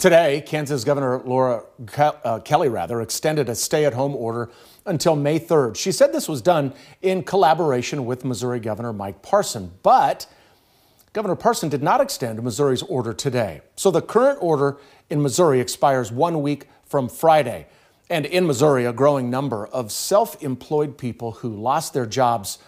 Today, Kansas Governor Laura uh, Kelly rather extended a stay-at-home order until May 3rd. She said this was done in collaboration with Missouri Governor Mike Parson, but Governor Parson did not extend Missouri's order today. So the current order in Missouri expires one week from Friday. And in Missouri, a growing number of self-employed people who lost their jobs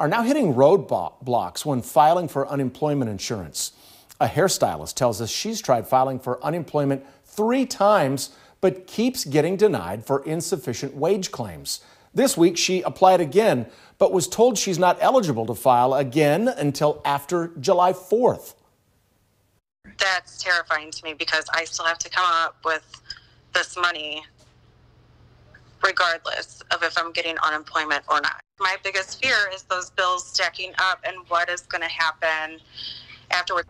are now hitting roadblocks when filing for unemployment insurance. A hairstylist tells us she's tried filing for unemployment three times, but keeps getting denied for insufficient wage claims. This week, she applied again, but was told she's not eligible to file again until after July 4th. That's terrifying to me because I still have to come up with this money regardless of if I'm getting unemployment or not. My biggest fear is those bills stacking up and what is going to happen afterwards.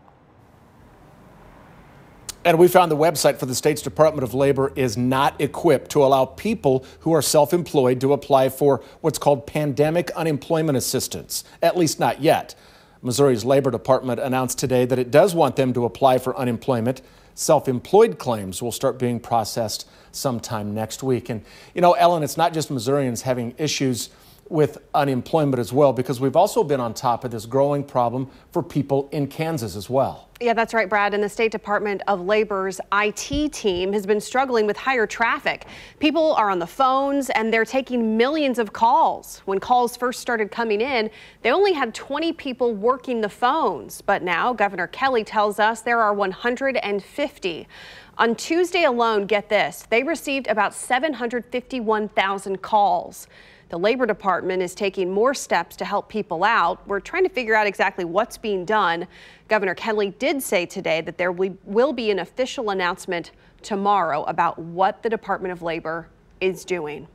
And we found the website for the state's Department of Labor is not equipped to allow people who are self employed to apply for what's called pandemic unemployment assistance, at least not yet. Missouri's Labor Department announced today that it does want them to apply for unemployment. Self employed claims will start being processed sometime next week. And, you know, Ellen, it's not just Missourians having issues with unemployment as well, because we've also been on top of this growing problem for people in Kansas as well. Yeah, that's right, Brad. And the State Department of Labor's IT team has been struggling with higher traffic. People are on the phones and they're taking millions of calls. When calls first started coming in, they only had 20 people working the phones. But now Governor Kelly tells us there are 150. On Tuesday alone, get this, they received about 751,000 calls. The Labor Department is taking more steps to help people out. We're trying to figure out exactly what's being done. Governor Kelly did say today that there will be an official announcement tomorrow about what the Department of Labor is doing.